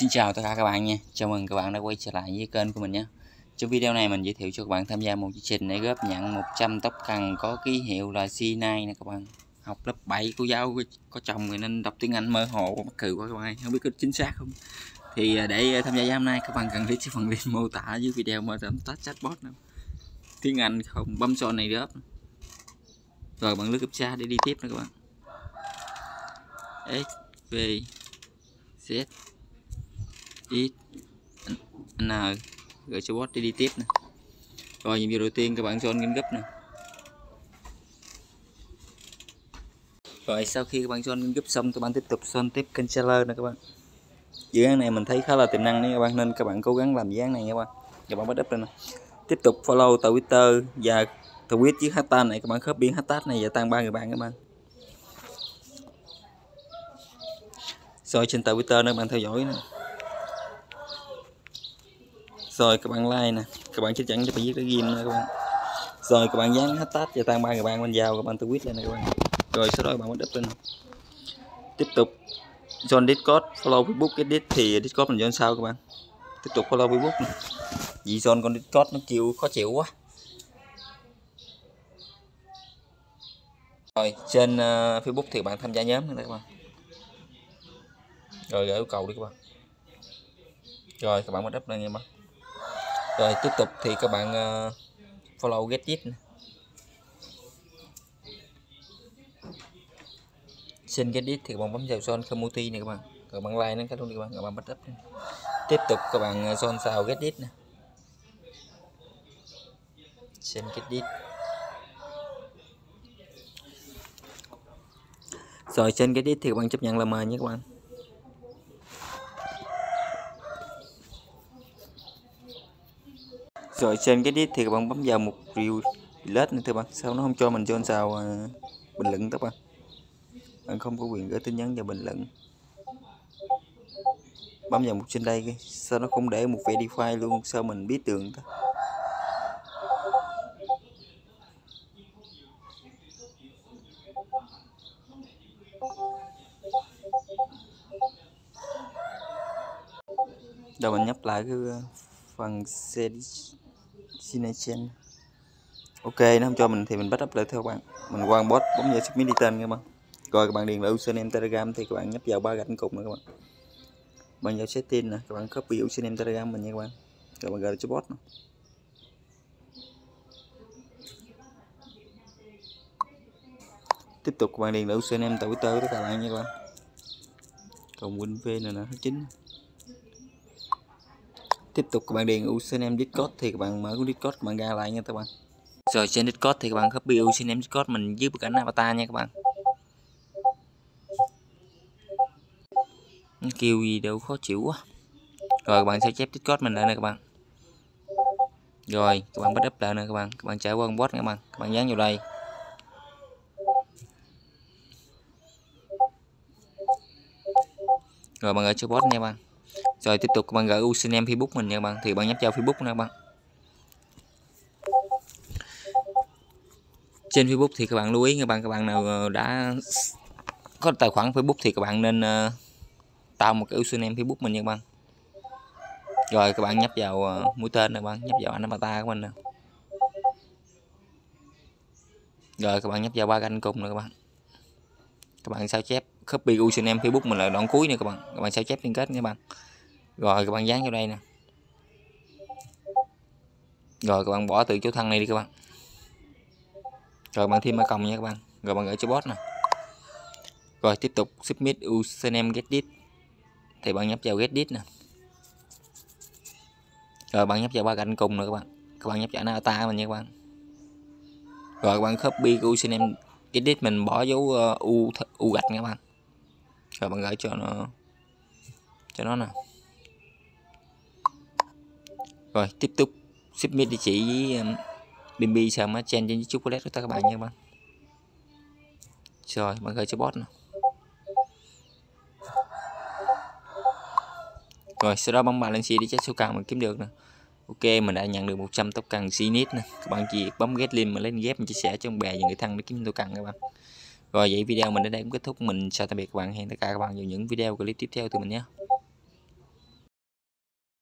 Xin chào tất cả các bạn nha. Chào mừng các bạn đã quay trở lại với kênh của mình nhé. Trong video này mình giới thiệu cho các bạn tham gia một chương trình để góp nhận 100 tóc cần có ký hiệu là C9 nè các bạn. Học lớp 7 cô giáo có chồng rồi nên đọc tiếng Anh mơ hồ, mắc cười quá các bạn Không biết có chính xác không? Thì à, để à, tham gia hôm nay, các bạn cần click cái phần link mô tả dưới video mà làm tắt chatbot nữa Tiếng Anh không bấm son này góp Rồi bạn lướt captcha để đi tiếp nữa các bạn. S V, Z x n rồi cho bot đi đi tiếp nè. Rồi, nhiệm vụ đầu tiên các bạn join game gấp nè. Rồi, sau khi các bạn join game gấp xong, các bạn tiếp tục join tiếp kênh seller nè các bạn. Dự án này mình thấy khá là tiềm năng đấy các bạn, nên các bạn cố gắng làm dự án này nha các bạn. Các bạn bắt up lên nè. Tiếp tục follow tờ twitter và tweet với hashtag này, các bạn khớp biến hashtag này và tăng ba người bạn các bạn. Rồi, trên tờ twitter nữa, các bạn theo dõi nè rồi các bạn like nè. Các bạn chắc chắn cho phải viết cái ghim nè các bạn. Rồi các bạn dán hashtag và tăng ba người bạn bên vào các bạn tweet lên nè các bạn. Rồi sau đó các bạn mới đắp lên. Tiếp tục. Join discord follow facebook cái edit thì discord mình join sau các bạn. Tiếp tục follow facebook nè. Vì join con discord nó chịu khó chịu quá. Rồi trên uh, facebook thì bạn tham gia nhóm nữa các bạn. Rồi gửi yêu cầu đi các bạn. Rồi các bạn mới đắp lên nha bạn rồi tiếp tục thì các bạn uh, follow get it xin get it thì các bạn bấm vào son multi này các bạn. Các bạn like nó cái luôn đi các bạn các bạn bắt up tiếp tục các bạn son xào get it xin get it rồi trên cái đít thì các bạn chấp nhận là mời nhé các bạn. Rồi trên cái đít thì các bạn bấm vào một relate nữa thưa bạn. Sao nó không cho mình cho sao à, bình luận các bạn? Bạn không có quyền gửi tin nhắn vào bình luận. Bấm vào một trên đây sao nó không để một verify luôn, sao mình biết tường ta? Rồi mình nhấp lại cái à, phần series destination ok nó không cho mình thì mình bắt up lại theo các bạn. Mình qua bot bấm vào submit đi tên các bạn. Rồi, các bạn điền là username telegram thì các bạn nhấp vào ba gạch cục nữa các bạn. Bạn vào setting nè, các bạn copy username telegram mình nha các bạn. Các bạn gửi cho bot nè. Tiếp tục các bạn điền là username twitter của các bạn nha các bạn. Còn win v này là chính tiếp tục các bạn điền username discord thì các bạn mở cái discord các bạn ra lại nha các bạn. Rồi, trên discord thì các bạn copy username discord mình dưới bức ảnh avatar nha các bạn. Kêu gì đâu, khó chịu quá. Rồi, các bạn sẽ chép discord mình lại nè các bạn. Rồi, các bạn bắt up lại nè các bạn. Các bạn trả qua con bot nha các bạn. Các bạn dán vào đây. Rồi, bạn gửi cho bot nha các bạn rồi tiếp tục các bạn gửi username facebook mình nha các bạn. Thì bạn nhấp vào facebook nha các bạn. Trên facebook thì các bạn lưu ý các bạn. Các bạn nào ờ, đã có tài khoản facebook thì các bạn nên uh, tạo một cái username facebook mình nha các bạn. Rồi các bạn nhấp vào uh, mũi tên nè các bạn. Nhấp vào anh avatar của mình nè. Rồi các bạn nhấp vào ba canh cùng nè các bạn. Các bạn sao chép copy username facebook mình là đoạn cuối nè các bạn. Các bạn sao chép liên kết nha các bạn rồi các bạn dán vào đây nè. Rồi các bạn bỏ từ chỗ thăng này đi các bạn. Rồi bạn thêm ba còng nha các bạn. Rồi bạn gửi cho bot nè. Rồi tiếp tục submit username get dit thì bạn nhấp vào get dit nè. Rồi bạn nhấp vào ba cạnh cùng nữa các bạn. Các bạn nhấp vào avatar mình nha các bạn. Rồi các bạn copy username get dit mình bỏ dấu uh, u u gạch nha các bạn. Rồi bạn gửi cho nó cho nó nè rồi tiếp tục. Submit địa chỉ với um, BB sao mà chen trên chocolate của các bạn nha các bạn. Rồi bạn gửi cho bot nào. rồi sau đó bấm bàn lên xe để check số cần mình kiếm được nè. Ok mình đã nhận được 100 tóc cần CNIT nè. Các bạn chỉ bấm get link mà lên ghép mình chia sẻ cho ông bè và người thân để kiếm tóc cần các bạn. Rồi vậy video mình đến đây cũng kết thúc. Mình chào tạm biệt các bạn. Hẹn tất cả các bạn vào những video clip tiếp theo từ mình nhé.